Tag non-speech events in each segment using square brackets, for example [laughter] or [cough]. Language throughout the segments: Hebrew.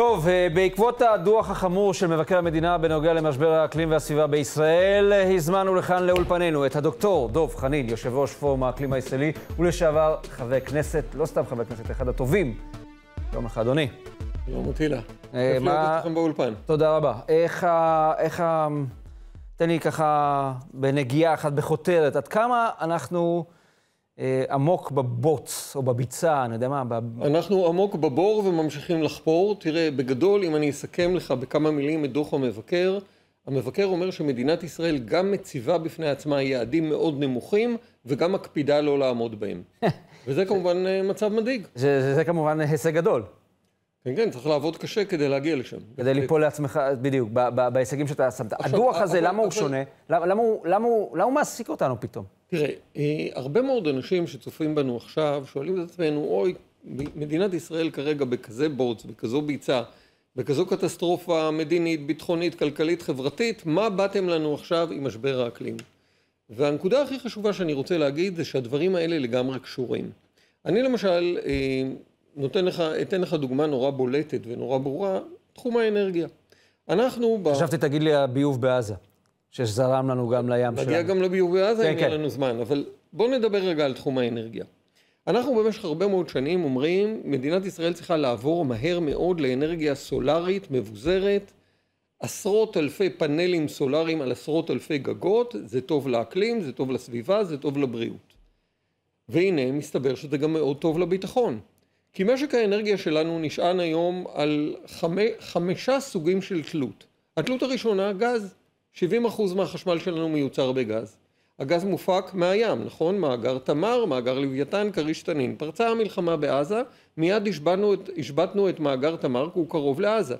טוב, אה, בעקבות הדוח החמור של מבקר המדינה בנוגע למשבר האקלים והסביבה בישראל, הזמנו לכאן לאולפנינו את הדוקטור דב חנין, יושב ראש פורום האקלים הישראלי, ולשעבר חבר כנסת, לא סתם חבר כנסת, אחד הטובים. שלום לך, אדוני. שלום אטילה. אה, כיף מה- לראות אתכם באולפן. תודה רבה. איך ה... איך ה... תן לי ככה בנגיעה אחת, בכותרת, עד כמה אנחנו אה, עמוק בבוץ, או בביצה, אני יודע מה, ב... אנחנו עמוק בבור וממשיכים לחפור. תראה, בגדול, אם אני אסכם לך בכמה מילים את דוח המבקר, המבקר אומר שמדינת ישראל גם מציבה בפני עצמה יעדים מאוד נמוכים, וגם מקפידה לא לעמוד בהם. [laughs] וזה כמובן אה, מצב מדאיג. זה, זה, זה כמובן הישג גדול. כן, כן, צריך לעבוד קשה כדי להגיע לשם. כדי ליפול לעצמך, בדיוק, בהישגים שאתה שמת. הדוח הזה, למה הוא שונה? למה, למה, הוא, למה, הוא, למה הוא מעסיק אותנו פתאום? תראה, אה, הרבה מאוד אנשים שצופים בנו עכשיו שואלים את עצמנו, אוי, מדינת ישראל כרגע בכזה בוץ, בכזו ביצה, בכזו קטסטרופה מדינית, ביטחונית, כלכלית, חברתית, מה באתם לנו עכשיו עם משבר האקלים? והנקודה הכי חשובה שאני רוצה להגיד זה שהדברים האלה לגמרי קשורים. אני למשל אה, נותן לך, אתן לך דוגמה נורא בולטת ונורא ברורה, תחום האנרגיה. אנחנו ב... חשבתי, תגיד לי, הביוב בעזה, שזרם לנו גם לים נגיע שלנו. גם לביוב בעזה כן, אם יהיה כן. לנו זמן, אבל בואו נדבר רגע על תחום האנרגיה. אנחנו במשך הרבה מאוד שנים אומרים, מדינת ישראל צריכה לעבור מהר מאוד לאנרגיה סולארית מבוזרת, עשרות אלפי פאנלים סולאריים על עשרות אלפי גגות, זה טוב לאקלים, זה טוב לסביבה, זה טוב לבריאות. והנה, מסתבר שזה גם מאוד טוב לביטחון. כי משק האנרגיה שלנו נשען היום על חמי, חמישה סוגים של תלות. התלות הראשונה, גז. 70% מהחשמל שלנו מיוצר בגז. הגז מופק מהים, נכון? מאגר תמר, מאגר לוויתן, כריש תנין. פרצה המלחמה בעזה, מיד השבתנו את, את מאגר תמר כי הוא קרוב לעזה.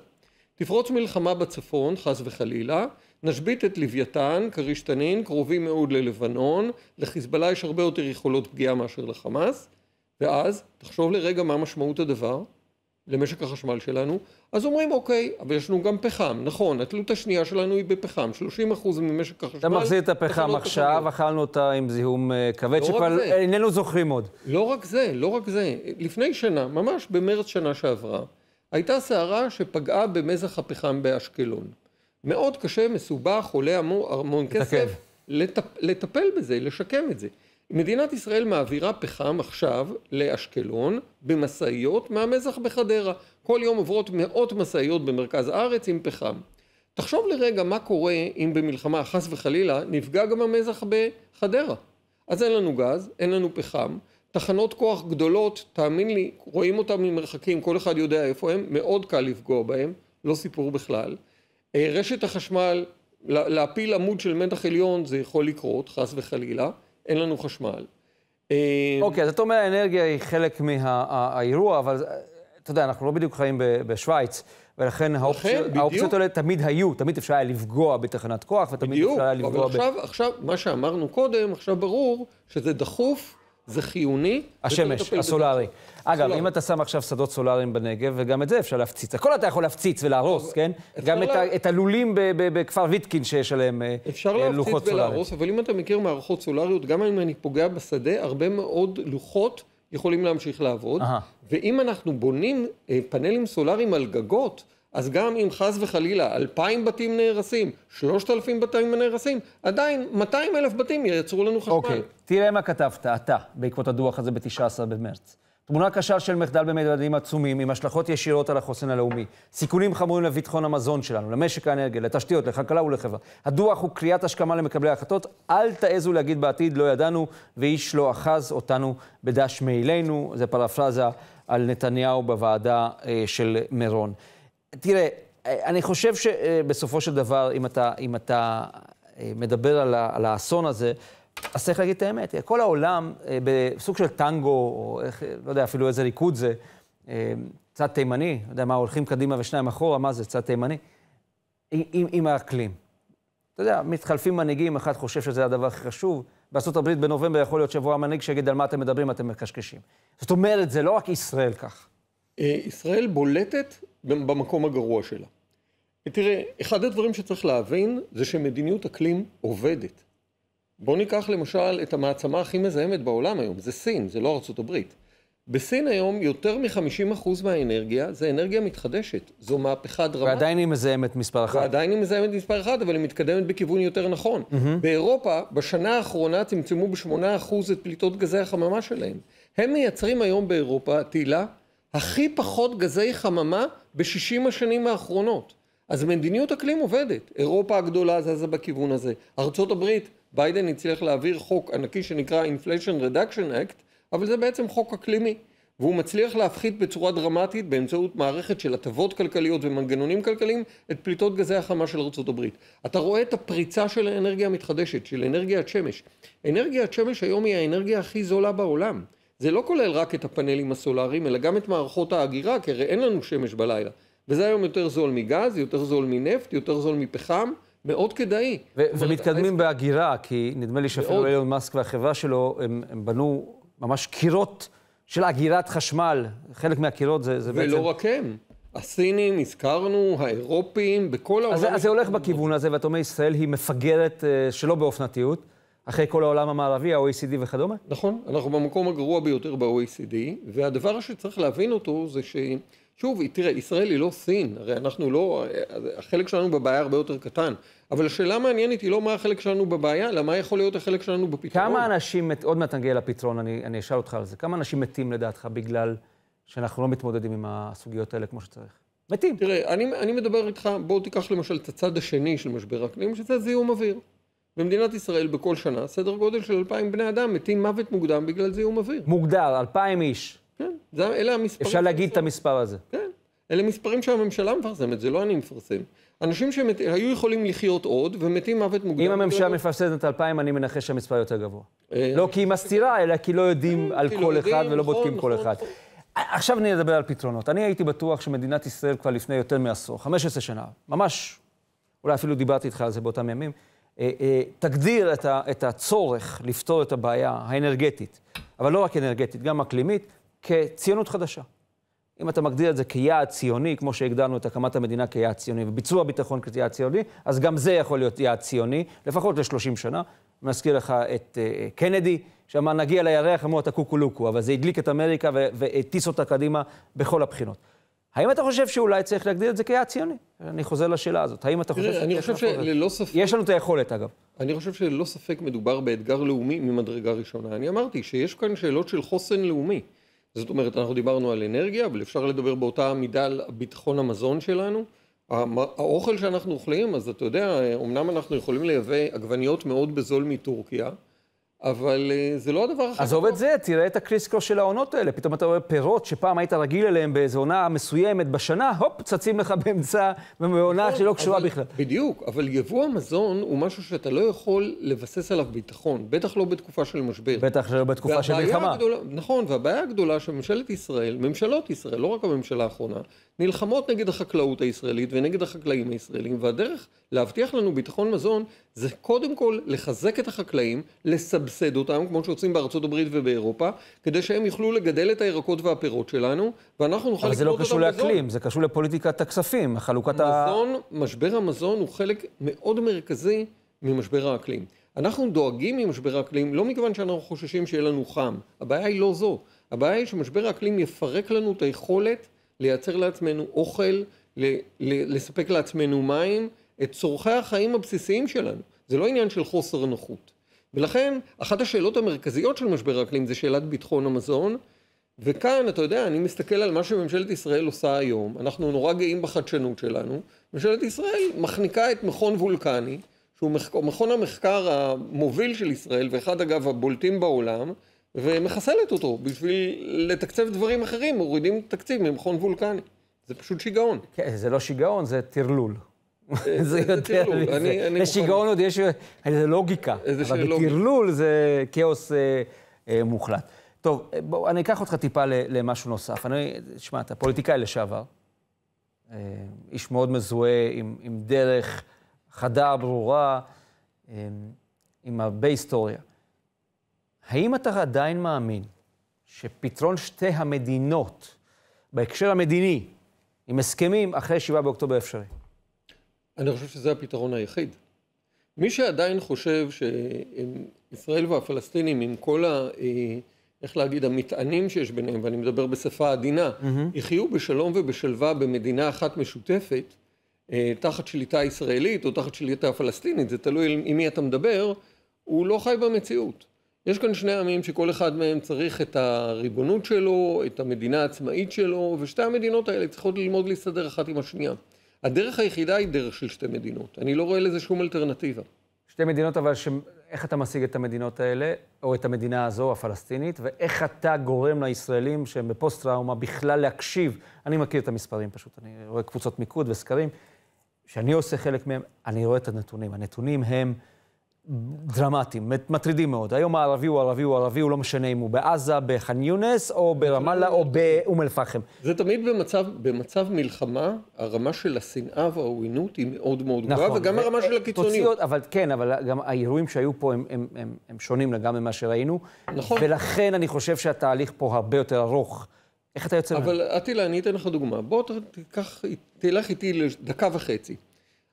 תפרוץ מלחמה בצפון, חס וחלילה, נשבית את לוויתן, כריש תנין, קרובים מאוד ללבנון, לחיזבאללה יש הרבה יותר יכולות פגיעה מאשר לחמאס, ואז, תחשוב לרגע מה משמעות הדבר למשק החשמל שלנו, אז אומרים אוקיי, אבל יש לנו גם פחם, נכון, התלות השנייה שלנו היא בפחם, 30% ממשק החשמל. אתה מחזיר את הפחם עכשיו. אכלנו אותה עם זיהום אה, כבד, לא שכבר. איננו זוכרים עוד. לא רק זה, לא רק זה. לפני שנה, ממש במרץ שנה שעברה, הייתה סערה שפגעה במזח הפחם באשקלון. מאוד קשה, מסובך, עולה המון, המון כסף לטפ, לטפל בזה, לשקם את זה. מדינת ישראל מעבירה פחם עכשיו לאשקלון במשאיות מהמזח בחדרה. כל יום עוברות מאות משאיות במרכז הארץ עם פחם. תחשוב לרגע מה קורה אם במלחמה, חס וחלילה, נפגע גם המזח בחדרה. אז אין לנו גז, אין לנו פחם, תחנות כוח גדולות, תאמין לי, רואים אותן ממרחקים, כל אחד יודע איפה הם, מאוד קל לפגוע בהם, לא סיפור בכלל. אה, רשת החשמל, לה- להפיל עמוד של מתח עליון זה יכול לקרות, חס וחלילה, אין לנו חשמל. אה, אוקיי, אז אתה אומר האנרגיה היא חלק מהאירוע, אבל אה, אתה יודע, אנחנו לא בדיוק חיים בשוויץ, ולכן האופציות- בדיוק. האלה תמיד היו, תמיד אפשר היה לפגוע בתחנת כוח, ותמיד בדיוק, אפשר היה אבל לפגוע ב... עכשיו, עכשיו, מה שאמרנו קודם, עכשיו ברור שזה דחוף, זה חיוני. השמש, הסולארי. אגב. אם אתה שם עכשיו שדות סולאריים בנגב, וגם את זה אפשר להפציץ. הכל אתה יכול להפציץ ולהרוס, כן? אפשר גם את לה- את הלולים בכפר ויטקין שיש עליהם אה, אפשר אה, להפציץ לוחות סולאריים. ולהרוס, אבל אם אתה מכיר מערכות סולריות, גם אם אני פוגע בשדה, הרבה מאוד לוחות יכולים להמשיך לעבוד. ואם אנחנו בונים אה, פאנלים סולריים על גגות, אז גם אם חס וחלילה אלפיים בתים נהרסים, שלושת אלפים בתים נהרסים, עדיין 200 אלף בתים ייצרו לנו חשמל. אוקיי, תראה מה כתבת אתה בעקבות הדוח הזה ב-19 במרץ. תמונה קשה של מחדל במדדים עצומים, עם השלכות ישירות על החוסן הלאומי. סיכונים חמורים לביטחון המזון שלנו, למשק האנרגיה, לתשתיות, לכלכלה ולחברה. הדוח הוא קריאת השכמה למקבלי ההחלטות. אל תעזו להגיד בעתיד, לא ידענו, ואיש לא אחז אותנו בדש מעילנו. זה פרפרזה על נתניהו בוועדה אה, של מירון. תראה, אה, אני חושב שבסופו של דבר, אם אתה, אם אתה אה, מדבר על, ה- על האסון הזה, אז צריך להגיד את האמת. כל העולם אה, בסוג של טנגו, או איך, לא יודע אפילו איזה ריקוד זה, אה, צד תימני, לא יודע מה, הולכים קדימה ושניים אחורה, מה זה, צד תימני? עם, עם האקלים. אתה יודע, מתחלפים מנהיגים, אחד חושב שזה הדבר הכי חשוב. בארה"ב בנובמבר יכול להיות שבוע המנהיג שיגיד על מה אתם מדברים, אתם מקשקשים. זאת אומרת, זה לא רק ישראל כך. אה, ישראל בולטת במקום הגרוע שלה. תראה, אחד הדברים שצריך להבין זה שמדיניות אקלים עובדת. בואו ניקח למשל את המעצמה הכי מזהמת בעולם היום, זה סין, זה לא ארצות הברית. בסין היום יותר מ-50% מהאנרגיה זה אנרגיה מתחדשת. זו מהפכה דרמטית. ועדיין היא מזהמת מספר אחת. ועדיין היא מזהמת מספר אחת, אבל היא מתקדמת בכיוון יותר נכון. Mm-hmm. באירופה, בשנה האחרונה צמצמו ב-8% את פליטות גזי החממה שלהם. הם מייצרים היום באירופה, תהילה, הכי פחות גזי חממה ב-60 השנים האחרונות. אז מדיניות אקלים עובדת. אירופה הגדולה זזה בכיוון הזה. ארצות הברית, ביידן הצליח להעביר חוק ענקי שנקרא Inflation Reduction Act, אבל זה בעצם חוק אקלימי. והוא מצליח להפחית בצורה דרמטית באמצעות מערכת של הטבות כלכליות ומנגנונים כלכליים את פליטות גזי החמה של ארה"ב. אתה רואה את הפריצה של האנרגיה המתחדשת, של אנרגיית שמש. אנרגיית שמש היום היא האנרגיה הכי זולה בעולם. זה לא כולל רק את הפאנלים הסולאריים, אלא גם את מערכות האגירה, כי הרי אין לנו שמש בלילה. וזה היום יותר זול מגז, יותר זול מנפט, יותר זול מפחם, מאוד כדאי. ומתקדמים בהגירה, כי נדמה לי שאפילו אילון מאסק והחברה שלו, הם, הם בנו ממש קירות של אגירת חשמל. חלק מהקירות זה, זה ולא בעצם... ולא רק הם. הסינים, הזכרנו, האירופים, בכל העולם... אז, אז זה הולך בכיוון הזה, ואתה אומר, ישראל היא מפגרת אה, שלא באופנתיות. אחרי כל העולם המערבי, ה-OECD וכדומה? נכון, אנחנו במקום הגרוע ביותר ב-OECD, והדבר שצריך להבין אותו זה ש... שוב, תראה, ישראל היא לא סין, הרי אנחנו לא, החלק שלנו בבעיה הרבה יותר קטן, אבל השאלה המעניינת היא לא מה החלק שלנו בבעיה, אלא מה יכול להיות החלק שלנו בפתרון. כמה אנשים, עוד מעט נגיע לפתרון, אני, אני אשאל אותך על זה, כמה אנשים מתים לדעתך בגלל שאנחנו לא מתמודדים עם הסוגיות האלה כמו שצריך? מתים. תראה, אני, אני מדבר איתך, בוא תיקח למשל את הצד השני של משבר האקלים, שזה זיהום אוויר. במדינת ישראל בכל שנה, סדר גודל של אלפיים בני אדם מתים מוות מוקדם בגלל זיהום אוויר. מוגדר, אלפיים איש. כן, זה, אלה המספרים. אפשר להגיד את המספר הזה. כן, אלה מספרים שהממשלה מפרסמת, זה לא אני מפרסם. אנשים שהיו יכולים לחיות עוד ומתים מוות מוקדם. אם הממשלה מפרסמת אלפיים, אני מנחש שהמספר יותר גבוה. אה, לא כי היא מסתירה, אלא כי לא יודעים על כל אחד ולא בודקים כל אחד. עכשיו אני אדבר על פתרונות. אני הייתי בטוח שמדינת ישראל כבר לפני יותר מעשור, 15 שנה, ממש, אולי אפילו דיברתי איתך על זה באותם ימים, אה, אה, תגדיר את הצורך לפתור את הבעיה האנרגטית, אבל לא רק אנרגטית, גם אקלימית, כציונות חדשה. אם אתה מגדיר את זה כיעד ציוני, כמו שהגדרנו את הקמת המדינה כיעד ציוני, וביצוע ביטחון כיעד ציוני, אז גם זה יכול להיות יעד ציוני, לפחות ל-30 שנה. אני מזכיר לך את uh, קנדי, שאמר, נגיע לירח, אמרו, אתה קוקו לוקו, אבל זה הדליק את אמריקה והטיס אותה קדימה בכל הבחינות. האם אתה חושב שאולי צריך להגדיר את זה כיעד ציוני? אני חוזר לשאלה הזאת. האם אתה חושב... אני חושב שללא ספק... יש לנו את היכולת, אגב. אני חושב שללא ספק מדובר באתגר לאומי ממדרגה ראשונה. אני אמרתי שיש כאן שאלות של חוסן לאומי. זאת אומרת, אנחנו דיברנו על אנרגיה, אבל אפשר לדבר באותה מידה על ביטחון המזון שלנו. האוכל שאנחנו אוכלים, אז אתה יודע, אמנם אנחנו יכולים לייבא עגבניות מאוד בזול מטורקיה, אבל אה, זה לא הדבר הכי... עזוב את זה, תראה את הקריסקו של העונות האלה. פתאום אתה רואה פירות שפעם היית רגיל אליהם באיזו עונה מסוימת בשנה, הופ, צצים לך באמצע, בעונה נכון, שלא קשורה בכלל. בדיוק, אבל יבוא המזון הוא משהו שאתה לא יכול לבסס עליו ביטחון, בטח לא בתקופה של משבר. בטח לא בתקופה של מלחמה. הגדולה, נכון, והבעיה הגדולה שממשלת ישראל, ממשלות ישראל, לא רק הממשלה האחרונה, נלחמות נגד החקלאות הישראלית ונגד החקלאים הישראלים, והדרך להבטיח לנו ביטחון מזון זה קודם כל לחזק את החקלאים, לסבסד אותם, כמו שעושים בארצות הברית ובאירופה, כדי שהם יוכלו לגדל את הירקות והפירות שלנו, ואנחנו נוכל לקנות אותם בזול. אבל זה לא קשור לאקלים, זה קשור לפוליטיקת הכספים, חלוקת מזון, ה... משבר המזון הוא חלק מאוד מרכזי ממשבר האקלים. אנחנו דואגים ממשבר האקלים לא מכיוון שאנחנו חוששים שיהיה לנו חם, הבעיה היא לא זו, הבעיה היא שמשבר האקלים יפרק לנו את היכולת לייצר לעצמנו אוכל, לספק לעצמנו מים, את צורכי החיים הבסיסיים שלנו. זה לא עניין של חוסר נוחות. ולכן, אחת השאלות המרכזיות של משבר האקלים זה שאלת ביטחון המזון, וכאן, אתה יודע, אני מסתכל על מה שממשלת ישראל עושה היום, אנחנו נורא גאים בחדשנות שלנו, ממשלת ישראל מחניקה את מכון וולקני, שהוא מכון המחקר המוביל של ישראל, ואחד אגב הבולטים בעולם, ומחסלת אותו בשביל לתקצב דברים אחרים, מורידים תקציב ממכון וולקני. זה פשוט שיגעון. כן, זה לא שיגעון, זה טרלול. [laughs] זה יותר מזה. לשיגעון עוד יש איזה לוגיקה, אבל בטרלול זה כאוס אה, אה, מוחלט. טוב, בואו, אני אקח אותך טיפה למשהו נוסף. אני, תשמע, אתה פוליטיקאי לשעבר, אה, איש מאוד מזוהה עם, עם דרך חדה, ברורה, עם הרבה היסטוריה. האם אתה עדיין מאמין שפתרון שתי המדינות, בהקשר המדיני, עם הסכמים אחרי 7 באוקטובר אפשרי? אני חושב שזה הפתרון היחיד. מי שעדיין חושב שישראל והפלסטינים, עם כל איך להגיד, המטענים שיש ביניהם, ואני מדבר בשפה עדינה, mm-hmm. יחיו בשלום ובשלווה במדינה אחת משותפת, אה, תחת שליטה ישראלית או תחת שליטה פלסטינית, זה תלוי עם מי אתה מדבר, הוא לא חי במציאות. יש כאן שני עמים שכל אחד מהם צריך את הריבונות שלו, את המדינה העצמאית שלו, ושתי המדינות האלה צריכות ללמוד להסתדר אחת עם השנייה. הדרך היחידה היא דרך של שתי מדינות. אני לא רואה לזה שום אלטרנטיבה. שתי מדינות, אבל ש... איך אתה משיג את המדינות האלה, או את המדינה הזו, הפלסטינית, ואיך אתה גורם לישראלים שהם בפוסט-טראומה בכלל להקשיב. אני מכיר את המספרים פשוט, אני רואה קבוצות מיקוד וסקרים. כשאני עושה חלק מהם, אני רואה את הנתונים. הנתונים הם... דרמטיים, מטרידים מאוד. היום הערבי הוא ערבי הוא ערבי, הוא לא משנה אם הוא בעזה, בח'אן יונס, או ברמאללה, או באום אל-פחם. זה תמיד במצב, במצב מלחמה, הרמה של השנאה והעוינות היא מאוד מאוד גבוהה, נכון, וגם הרמה של הקיצוניות. אבל כן, אבל גם האירועים שהיו פה הם, הם, הם, הם שונים לגמרי ממה שראינו. נכון. ולכן אני חושב שהתהליך פה הרבה יותר ארוך. איך אתה יוצא אבל אטילה, אני אתן לך דוגמה. בוא תיקח, תלך איתי לדקה וחצי.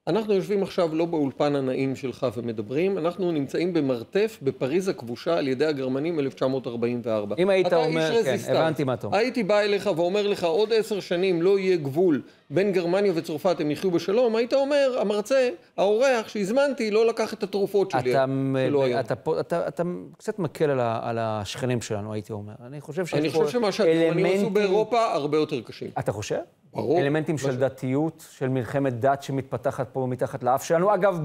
אנחנו יושבים עכשיו לא באולפן הנעים שלך ומדברים, אנחנו נמצאים במרתף בפריז הכבושה על ידי הגרמנים 1944. אם היית אומר, כן, הבנתי מה אתה אומר. הייתי בא אליך ואומר לך, עוד עשר שנים לא יהיה גבול בין גרמניה וצרפת, הם יחיו בשלום, היית אומר, המרצה, האורח שהזמנתי, לא לקח את התרופות שלי, אתה, שלא היום. אתה, אתה, אתה, אתה קצת מקל על, ה, על השכנים שלנו, הייתי אומר. אני חושב שיש פה אלמנטים... אני חושב שמה שהגרמנים עשו באירופה הרבה יותר קשים. אתה חושב? ברור. אלמנטים של דתיות, של מלחמת דת שמתפתחת פה מתחת לאף שלנו. אגב,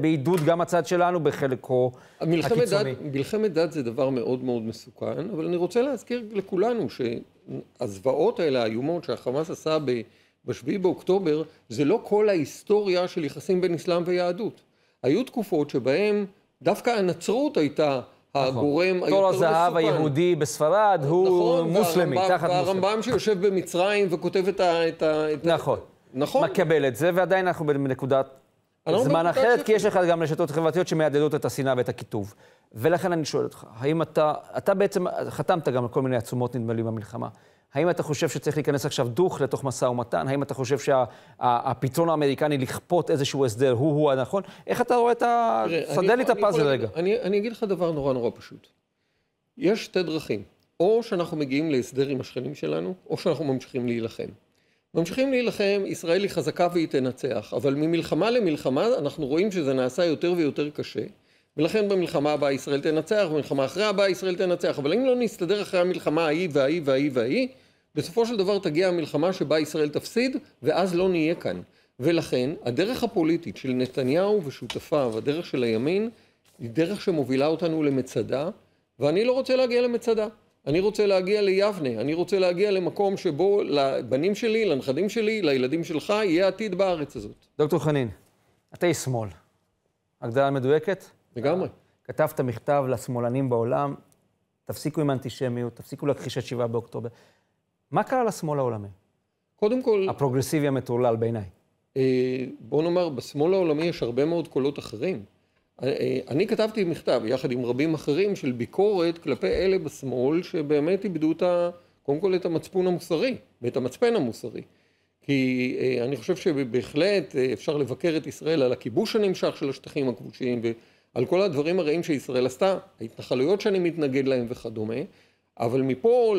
בעידוד גם הצד שלנו, בחלקו הקיצוני. מלחמת דת זה דבר מאוד מאוד מסוכן, אבל אני רוצה להזכיר לכולנו שהזוועות האלה, האיומות שהחמאס עשה ב-7 באוקטובר, זה לא כל ההיסטוריה של יחסים בין אסלאם ויהדות. היו תקופות שבהן דווקא הנצרות הייתה הגורם היותר מסוכן. תור הזהב היהודי בספרד הוא נכון, מוסלמי, תחת מוסלמי. והרמב"ם שיושב במצרים וכותב את ה... את ה נכון. נכון. מקבל את זה, ועדיין אנחנו בנקודת זמן אחרת, כי יש לך גם רשתות חברתיות שמהדהדות את השנאה ואת הקיטוב. ולכן אני שואל אותך, האם אתה, אתה בעצם חתמת גם על כל מיני עצומות, נדמה לי, במלחמה. האם אתה חושב שצריך להיכנס עכשיו דוך לתוך משא ומתן? האם אתה חושב שהפתרון שה, האמריקני לכפות איזשהו הסדר הוא-הוא הנכון? איך אתה רואה את ה... סדר לי את הפאזל רגע. אני, אני אגיד לך דבר נורא נורא פשוט. יש שתי דרכים. או שאנחנו מגיעים להסדר עם השכנים שלנו, או שאנחנו ממשיכים להילחם. ממשיכים להילחם, ישראל היא חזקה והיא תנצח, אבל ממלחמה למלחמה אנחנו רואים שזה נעשה יותר ויותר קשה, ולכן במלחמה הבאה ישראל תנצח, במלחמה אחרי הבאה ישראל תנצח, אבל אם לא נסתדר אחרי המלחמה ההיא וההיא וההיא וההיא, בסופו של דבר תגיע המלחמה שבה ישראל תפסיד, ואז לא נהיה כאן. ולכן, הדרך הפוליטית של נתניהו ושותפיו, הדרך של הימין, היא דרך שמובילה אותנו למצדה, ואני לא רוצה להגיע למצדה. אני רוצה להגיע ליבנה, אני רוצה להגיע למקום שבו לבנים שלי, לנכדים שלי, לילדים שלך, יהיה עתיד בארץ הזאת. דוקטור חנין, אתה איש שמאל. הגדרה מדויקת? לגמרי. כתבת מכתב לשמאלנים בעולם, תפסיקו עם האנטישמיות, תפסיקו להכחיש את 7 באוקטובר. מה קרה לשמאל העולמי? קודם כל... הפרוגרסיבי המטורלל בעיניי. אה, בוא נאמר, בשמאל העולמי יש הרבה מאוד קולות אחרים. אה, אה, אני כתבתי מכתב, יחד עם רבים אחרים, של ביקורת כלפי אלה בשמאל, שבאמת איבדו את ה... קודם כל את המצפון המוסרי, ואת המצפן המוסרי. כי אני חושב שבהחלט אפשר לבקר את ישראל על הכיבוש הנמשך של השטחים הכבושים ועל כל הדברים הרעים שישראל עשתה, ההתנחלויות שאני מתנגד להם וכדומה, אבל מפה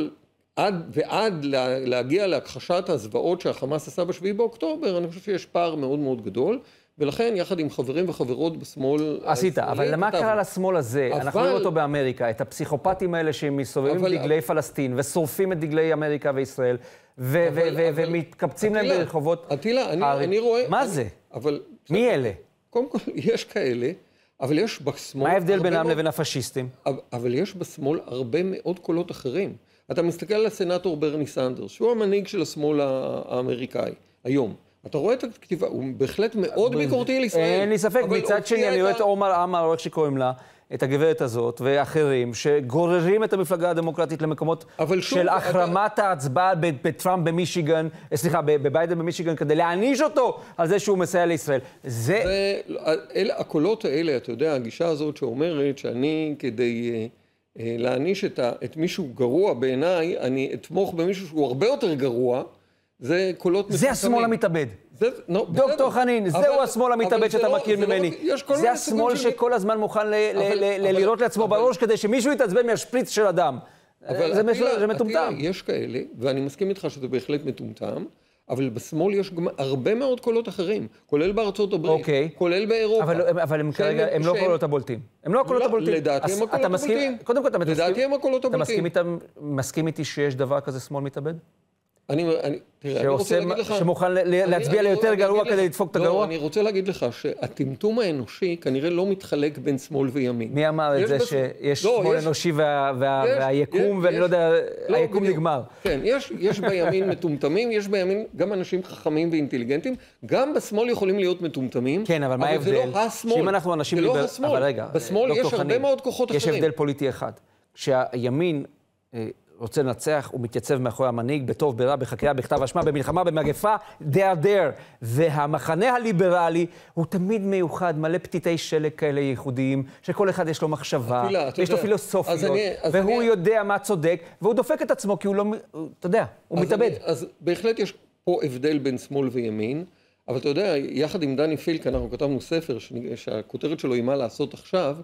עד ועד להגיע להכחשת הזוועות שהחמאס עשה בשביעי באוקטובר, אני חושב שיש פער מאוד מאוד גדול. ולכן, יחד עם חברים וחברות בשמאל... עשית, אבל מה קרה לשמאל הזה? אבל... אנחנו רואים אותו באמריקה, את הפסיכופטים האלה שמסתובבים אבל... דגלי פלסטין, ושורפים את דגלי אמריקה וישראל, ו- אבל, ו- אבל... ומתקבצים להם ברחובות... אטילה, אני, אני רואה... מה אני, זה? אבל... מי אלה? קודם כל, [laughs] יש כאלה, אבל יש בשמאל... מה ההבדל בינם מאוד... לבין הפשיסטים? אבל יש בשמאל הרבה מאוד קולות אחרים. אתה מסתכל על הסנאטור ברני סנדרס, שהוא המנהיג של השמאל האמריקאי, היום. אתה רואה את הכתיבה, הוא בהחלט מאוד ביקורתי על ישראל. אין לי ספק, מצד שני, אני רואה את עומר עמר, או איך שקוראים לה, את הגברת הזאת, ואחרים, שגוררים את המפלגה הדמוקרטית למקומות של החרמת ההצבעה בטראמפ במישיגן, אה, סליחה, בביידן במישיגן, כדי להעניש אותו על זה שהוא מסייע לישראל. זה... הקולות האלה, אתה יודע, הגישה הזאת שאומרת שאני כדי... אה, להעניש את, ה, את מישהו גרוע בעיניי, אני אתמוך במישהו שהוא הרבה יותר גרוע, זה קולות זה השמאל המתאבד. זה, no, דוקטור. חנין, זהו השמאל המתאבד זה שאתה לא- מכיר זה לא- ממני. כל זה השמאל שכל הזמן מוכן לירות לעצמו אבל- בראש כדי שמישהו יתעצבן מהשפריץ של. אבל זה מטומטם. יש כאלה, ואני מסכים איתך שזה בהחלט מטומטם, אבל בשמאל יש גם הרבה מאוד קולות אחרים, כולל בארצות הברית, אוקיי. כולל באירופה. אבל הם- אבל הם כרגע, הם לא שהם- הקולות הבולטים. הם לא הקולות לא, הבולטים. לדעתי הם הקולות אתה הבולטים. קודם כל, אתה מסכים- לדעתי הם הקולות אתה מסכים הבולטים. איתם- מסכים איתי שיש דבר כזה שמאל מתאבד? אני, אני, תראה, אני רוצה להגיד לך... שמוכן אני- להצביע אני- ליותר גרוע כדי לך- לדפוק את לא, הגרוע? אני רוצה להגיד לך שהטמטום האנושי כנראה לא מתחלק בין שמאל וימין. מי אמר את יש זה בס- שיש לא, שמאל יש- אנושי וה- וה- יש- והיקום, יש- ואני לא יודע, לא, היקום בדיוק. נגמר. כן, יש, יש בימין מטומטמים, יש בימין גם אנשים חכמים ואינטליגנטים, גם בשמאל יכולים להיות מטומטמים, כן, אבל מה זה ההבדל? לא השמאל. שאם אנחנו אנשים זה לא השמאל. אבל רגע, בשמאל יש הרבה מאוד כוחות יש אחרים. הבדל פוליטי אחד. כשהימין אה, רוצה לנצח, הוא מתייצב מאחורי המנהיג, בטוב, ברע, בחקירה, בכתב אשמה, במלחמה, במגפה, they are there. והמחנה הליברלי הוא תמיד מיוחד, מלא פתיתי שלג כאלה ייחודיים, שכל אחד יש לו מחשבה, ויש לו פילוסופיות, אני- והוא אני- יודע מה צודק, והוא דופק את עצמו, כי הוא לא, אתה יודע, הוא אז מתאבד. אני- אז בהחלט יש פה הבדל בין שמאל וימין, אבל אתה יודע, יחד עם דני פילק אנחנו כתבנו ספר שהכותרת שלו היא מה לעשות עכשיו,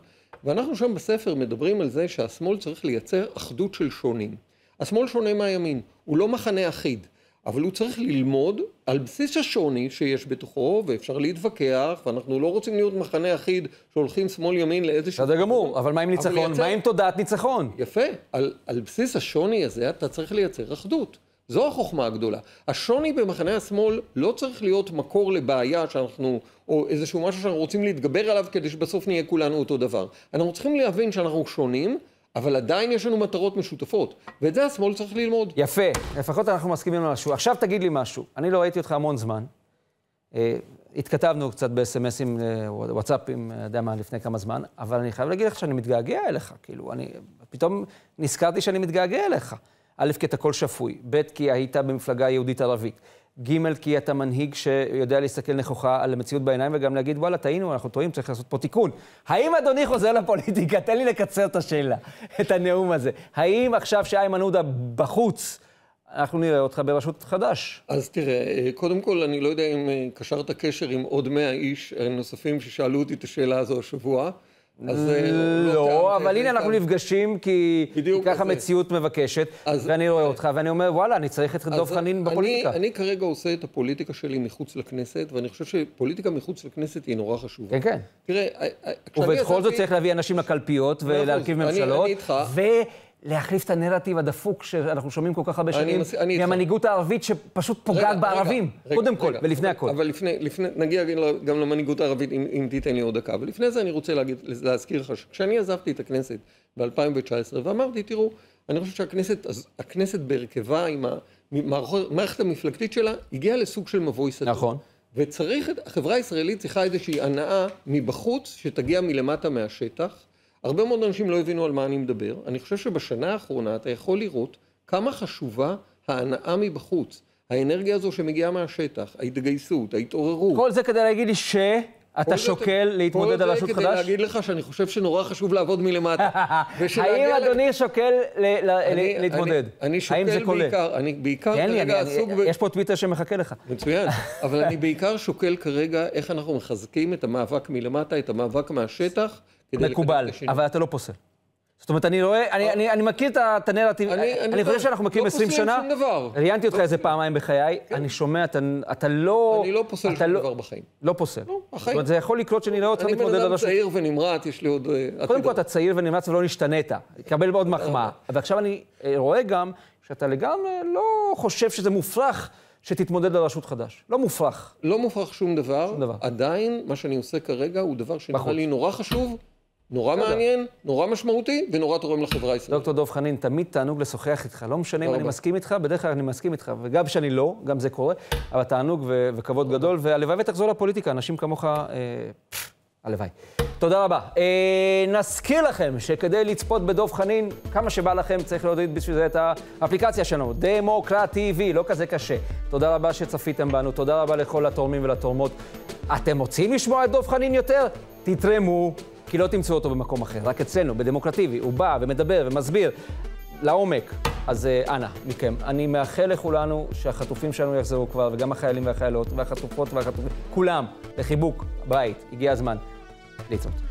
ואנחנו שם בספר מדברים על זה שהשמאל צריך לייצר אחדות של שונים. השמאל שונה מהימין, הוא לא מחנה אחיד, אבל הוא צריך ללמוד על בסיס השוני שיש בתוכו, ואפשר להתווכח, ואנחנו לא רוצים להיות מחנה אחיד שהולכים שמאל-ימין לאיזשהו... בסדר גמור, אבל מה עם ניצחון? לייצר- מה עם תודעת ניצחון? יפה, על, על בסיס השוני הזה אתה צריך לייצר אחדות. זו החוכמה הגדולה. השוני במחנה השמאל לא צריך להיות מקור לבעיה שאנחנו, או איזשהו משהו שאנחנו רוצים להתגבר עליו כדי שבסוף נהיה כולנו אותו דבר. אנחנו צריכים להבין שאנחנו שונים, אבל עדיין יש לנו מטרות משותפות. ואת זה השמאל צריך ללמוד. יפה, לפחות אנחנו מסכימים על משהו. עכשיו תגיד לי משהו, אני לא ראיתי אותך המון זמן. אה, התכתבנו קצת בסמסים, אה, וואטסאפים, אה, יודע מה, לפני כמה זמן, אבל אני חייב להגיד לך שאני מתגעגע אליך, כאילו, אני פתאום נזכרתי שאני מתגעגע אליך. א', כי אתה קול שפוי, ב', כי היית במפלגה יהודית-ערבית, ג', כי אתה מנהיג שיודע להסתכל נכוחה על המציאות בעיניים וגם להגיד, וואלה, טעינו, אנחנו טועים, צריך לעשות פה תיקון. האם אדוני חוזר לפוליטיקה? [laughs] תן לי לקצר את השאלה, את הנאום הזה. האם עכשיו שאיימן עודה בחוץ, אנחנו נראה אותך בראשות חדש? אז תראה, קודם כל, אני לא יודע אם אה, קשרת קשר עם עוד מאה איש אה, נוספים ששאלו אותי את השאלה הזו השבוע. אז אה, לא, טעמתי, אבל הנה. אנחנו נפגשים כי כי ככה המציאות מבקשת, אז- ואני רואה אותך ואני אומר, וואלה, אני צריך את דב חנין אני- בפוליטיקה. אני כרגע עושה את הפוליטיקה שלי מחוץ לכנסת, ואני חושב שפוליטיקה מחוץ לכנסת היא נורא חשובה. כן, כן. תראה, אה, אה, ובכל זאת צריך להביא אנשים לקלפיות. ולהרכיב אני- ממשלות, אני איתך. ולהחליף את הנרטיב הדפוק שאנחנו שומעים כל כך הרבה שנים. מהמנהיגות הערבית שפשוט רגע, פוגעת רגע, בערבים, רגע, קודם כל רגע. ולפני הכל. אבל לפני, לפני, נגיע גם- למנהיגות הערבית, אם, אם תיתן לי עוד דקה. אבל לפני זה אני רוצה להגיד, להזכיר לך שכשאני עזבתי את הכנסת ב-2019, ואמרתי, תראו, אני חושב שהכנסת, בהרכבה עם המערכת המפלגתית שלה, הגיעה לסוג של מבוי סתום. נכון. וצריך, החברה הישראלית צריכה איזושהי הנאה מבחוץ, שתגיע מלמטה מהשטח. הרבה מאוד אנשים לא הבינו על מה אני מדבר. אני חושב שבשנה האחרונה אתה יכול לראות כמה חשובה ההנאה מבחוץ. האנרגיה הזו שמגיעה מהשטח, ההתגייסות, ההתעוררות. כל זה כדי להגיד לי שאתה זה- שוקל להתמודד על רשות כל זה כדי חדש? להגיד לך שאני חושב שנורא חשוב לעבוד מלמטה. [laughs] האם אדוני שוקל להתמודד? אני- שוקל? בעיקר, אני בעיקר לי, כרגע עסוק. יש פה טוויטר שמחכה לך. מצוין, [laughs] אבל אני בעיקר שוקל כרגע איך אנחנו מחזקים את המאבק מלמטה, את המאבק מהשטח, מקובל. אבל אתה לא פוסל. זאת אומרת, אני רואה, אני, אני, אני מכיר את הנרטיב, אני- אני, אני חושב לא- שאנחנו מכירים לא 20 פוסלים שנה. שום דבר. ראיינתי אותך איזה פעמיים בחיי, אני שומע, אתה, אתה לא... אני לא פוסל שום לא- דבר בחיים. לא פוסל. לא, זאת החיים. אומרת, זה יכול לקרות שנראה אותך אני בן מתמודד על אדם רשות. צעיר ונמרץ, יש לי עוד... אה, קודם. כל אתה צעיר ונמרץ ולא נשתנית, תקבל עוד מחמאה. ועכשיו אני אה, רואה גם שאתה לגמרי לא חושב שזה מופרך שתתמודד על רשות חדש. לא מופרך. לא מופרך שום דבר. שום דבר. עדיין, מה שאני עושה כרגע הוא דבר שנראה. לי נורא חשוב, נורא בסדר. מעניין, נורא משמעותי ונורא תורם לחברה הישראלית. דוקטור דב חנין, תמיד תענוג לשוחח איתך. לא משנה אם תודה אני. מסכים איתך, בדרך כלל אני מסכים איתך, וגם כשאני לא, גם זה קורה, אבל תענוג ו- וכבוד גדול, והלוואי ותחזור לפוליטיקה, אנשים כמוך, אה, הלוואי. תודה רבה. אה, נזכיר לכם שכדי לצפות בדב חנין, כמה שבא לכם, צריך להוריד בשביל זה את האפליקציה שלנו, דמוקרט TV, לא כזה קשה. תודה רבה שצפיתם בנו, תודה רבה לכל התורמים ולתורמות. אתם רוצים לשמוע את דב חנין יותר? תתרמו, כי לא תמצאו אותו במקום אחר, רק אצלנו, בדמוקרטיבי. הוא בא ומדבר ומסביר. לעומק. אז אה, אנא, מכם. אני מאחל לכולנו שהחטופים שלנו יחזרו כבר, וגם החיילים והחיילות, והחטופות והחטופים, כולם, לחיבוק, בית. הגיע הזמן. להתראות.